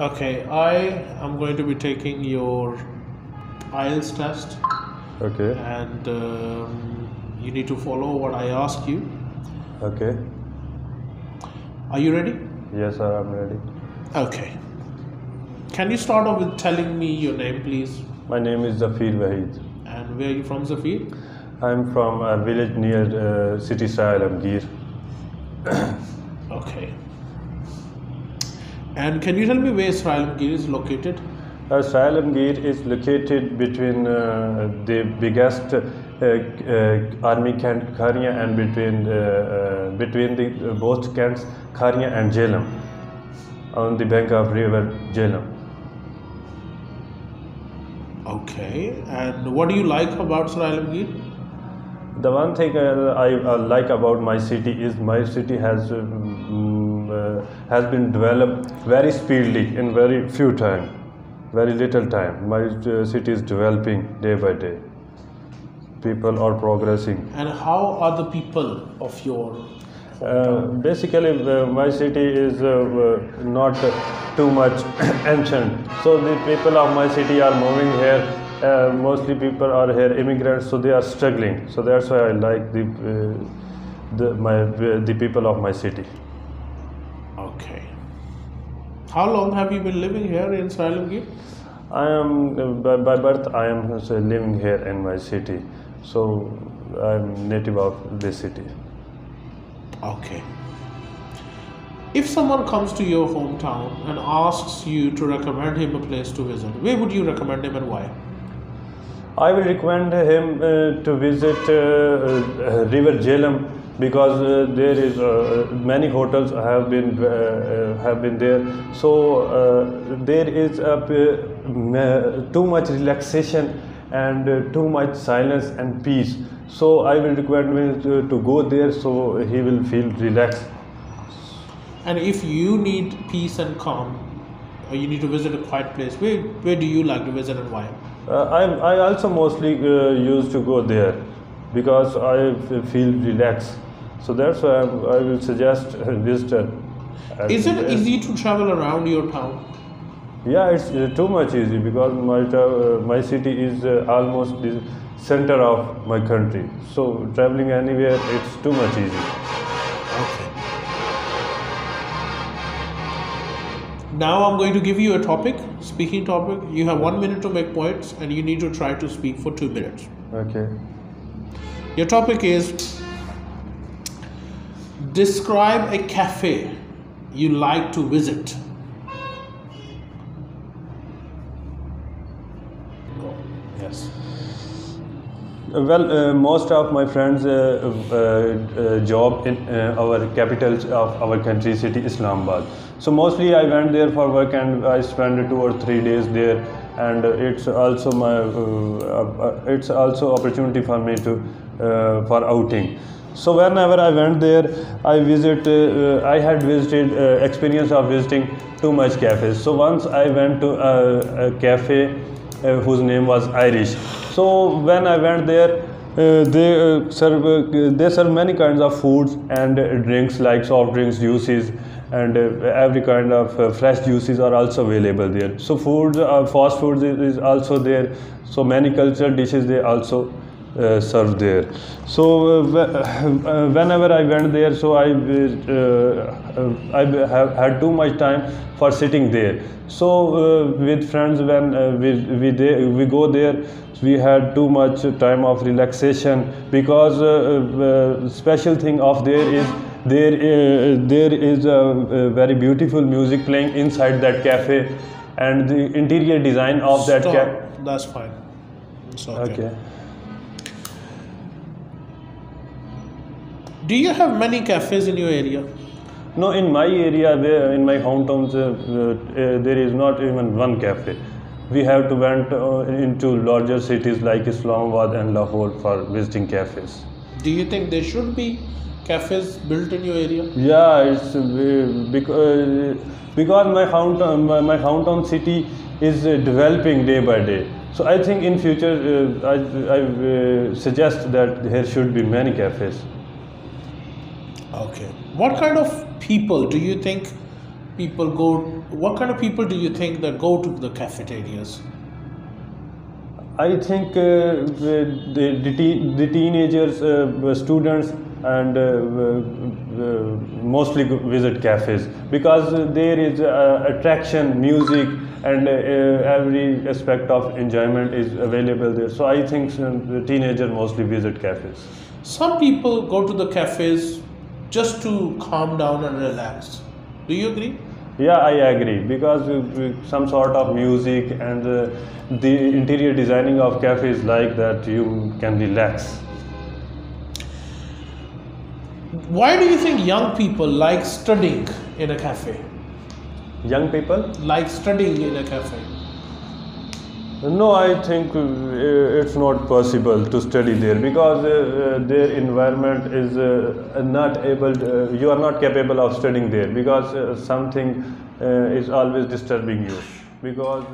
Okay, I am going to be taking your IELTS test, Okay. and um, you need to follow what I ask you. Okay. Are you ready? Yes, sir, I'm ready. Okay. Can you start off with telling me your name, please, My name is Zafir Wahid. and where are you from, Zafir? I'm from a village near uh, City Sarai Alamgir. And can you tell me where Sarai Alamgir is located? Uh, Sarai Alamgir is located between uh, the biggest uh, uh, army camp Kharian and between uh, uh, between the uh, both camps Kharian and Jhelum on the bank of river Jhelum. Okay. And what do you like about Sarai Alamgir? The one thing uh, I like about my city is my city has um, has been developed very speedily in very few time, very little time. My uh, city is developing day by day. People are progressing. And how are the people of your Uh, basically, uh, my city is uh, uh, not uh, too much ancient. So the people of my city are moving here. Uh, mostly people are here immigrants, so they are struggling. So that's why I like the uh, the my the people of my city. How long have you been living here in Sarai Alamgir? I am by, by birth I am living here in my city, so I'm native of this city. Okay. If someone comes to your hometown and asks you to recommend him a place to visit, where would you recommend him and why? I will recommend him uh, to visit uh, uh, River Jhelum because uh, there is uh, many hotels have been uh, uh, have been there. So uh, there is a, too much relaxation and too much silence and peace. So I will recommend him to, to go there so he will feel relaxed. And if you need peace and calm, or you need to visit a quiet place, where, where do you like to visit and why? Uh, I, I also mostly uh, used to go there because I f- feel relaxed. So that's why I'm, I will suggest a visitor. Is it the- easy to travel around your town? Yeah, it's uh, too much easy because my uh, my city is uh, almost the center of my country. So traveling anywhere, it's too much easy. Okay. Now I'm going to give you a topic, speaking topic. You have one minute to make points, and you need to try to speak for two minutes. Okay. Your topic is describe a cafe you like to visit. Yes. Well, uh, most of my friends uh, uh, uh, job in uh, our capital of our country, city Islamabad. So mostly I went there for work and I spent two or three days there. And it's also my uh, it's also opportunity for me to for outing. So whenever I went there, I visit. Uh, I had visited uh, experience of visiting too much cafes. So once I went to a, a cafe uh, whose name was Irish. So when I went there, uh, they uh, serve uh, they serve many kinds of foods and drinks like soft drinks, juices, and every kind of fresh juices are also available there. So food, uh, fast food is, is also there. So many cultural dishes they also uh, serve there. So uh, uh, whenever I went there, so I uh, uh, I have had too much time for sitting there. So uh, with friends, when uh, we we, they, we go there, we had too much time of relaxation because uh, uh, special thing of there is there uh, there is a, a very beautiful music playing inside that cafe, and the interior design of that cafe. That's fine. It's okay. Okay. Do you have many cafes in your area? No, in my area, where in my hometown, uh, uh, there is not even one cafe. We have to went uh, into larger cities like Islamabad and Lahore for visiting cafes. Do you think there should be cafes built in your area? Yeah, it's because because my hometown my, my hometown city is developing day by day. So I think in future I, I suggest that there should be many cafes. Okay. What kind of people do you think people go? What kind of people do you think that go to the cafeterias? I think uh, the, the, the, teen, the teenagers, uh, students, and uh, uh, mostly visit cafes because there is uh, attraction, music, and uh, every aspect of enjoyment is available there. So I think uh, the teenager mostly visit cafes. Some people go to the cafes just to calm down and relax. Do you agree? Yeah, I agree because some sort of music and uh, the interior designing of cafes like that you can relax. Why do you think young people like studying in a cafe? Young people? Like studying in a cafe? No, I think uh, it's not possible to study there because uh, their environment is uh, not able. To, you are not capable of studying there because something is always disturbing you because.